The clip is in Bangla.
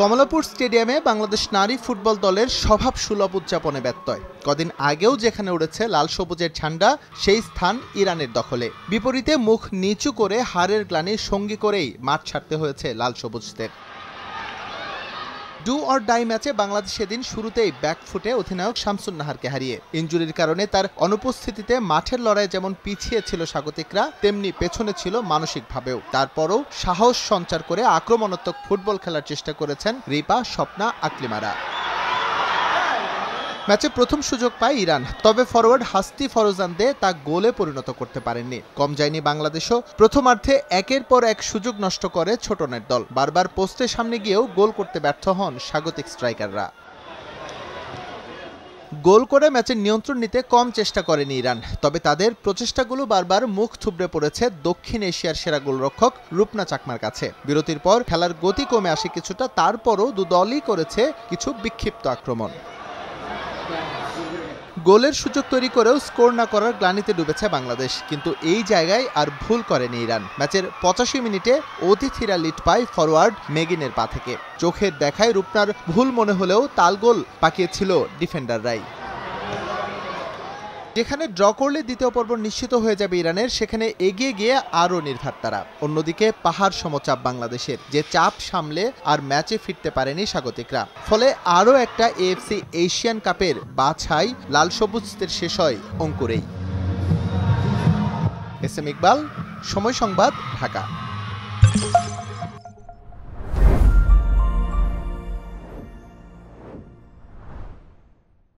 কমলাপুর স্টেডিয়ামে বাংলাদেশ নারী ফুটবল দলের স্বভাব সুলভ উদযাপনে ব্যত্যয়। কদিন আগেও যেখানে উড়েছে লাল সবুজের ঝান্ডা, সেই স্থান ইরানের দখলে। বিপরীতে মুখ নিচু করে হারের গ্লানি সঙ্গী করেই মাঠ ছাড়তে হয়েছে লাল সবুজদের। ডু অর ডাই ম্যাচে বাংলাদেশ সেদিন শুরুতেই ব্যাকফুটে অধিনায়ক শামসুন নাহারকে হারিয়ে। ইঞ্জুরির কারণে তার অনুপস্থিতিতে মাঠের লড়াই যেমন পিছিয়ে ছিল স্বাগতিকরা, তেমনি পেছনে ছিল মানসিকভাবেও। তারপরও সাহস সঞ্চার করে আক্রমণাত্মক ফুটবল খেলার চেষ্টা করেছেন রিপা, স্বপ্না, আকলিমারা। ম্যাচে প্রথম সুযোগ পায় ইরান, তবে ফরওয়ার্ড হাস্তি ফরোজান দে তা গোলে পরিণত করতে পারেননি। কম যায়নি বাংলাদেশও। প্রথমার্ধে একের পর এক সুযোগ নষ্ট করে ছোটনের দল। বারবার পোস্টের সামনে গিয়েও গোল করতে ব্যর্থ হন স্বাগতিক স্ট্রাইকাররা। গোল করে ম্যাচের নিয়ন্ত্রণ নিতে কম চেষ্টা করেনি ইরান, তবে তাদের প্রচেষ্টাগুলো বারবার মুখ থুবড়ে পড়েছে দক্ষিণ এশিয়ার সেরা গোলরক্ষক রূপনা চাকমার কাছে। বিরতির পর খেলার গতি কমে আসে কিছুটা, তারপরও দু দলই করেছে কিছু বিক্ষিপ্ত আক্রমণ। গোলের সুযোগ তৈরি করেও স্কোর না করার গ্লানিতে ডুবেছে বাংলাদেশ, কিন্তু এই জায়গায় আর ভুল করেনি ইরান। ম্যাচের পঁচাশি মিনিটে অতিথিরা লিড পায় ফরওয়ার্ড মেগিনের পা থেকে। চোখের দেখায় রূপনার ভুল মনে হলেও তালগোল পাকিয়েছিল ডিফেন্ডাররাই। যেখানে ড্র করলে দ্বিতীয় পর্ব নিশ্চিত হয়ে যাবে ইরানের, সেখানে এগিয়ে গিয়ে আরও নির্ঘাত তারা। অন্যদিকে পাহাড় সমচাপ বাংলাদেশের, যে চাপ সামলে আর ম্যাচে ফিরতে পারেনি স্বাগতিকরা। ফলে আরও একটা এএফসি এশিয়ান কাপের বাছাই লাল সবুজদের শেষ হয় অঙ্কুরেই। এস এম ইকবাল, সময় সংবাদ, ঢাকা।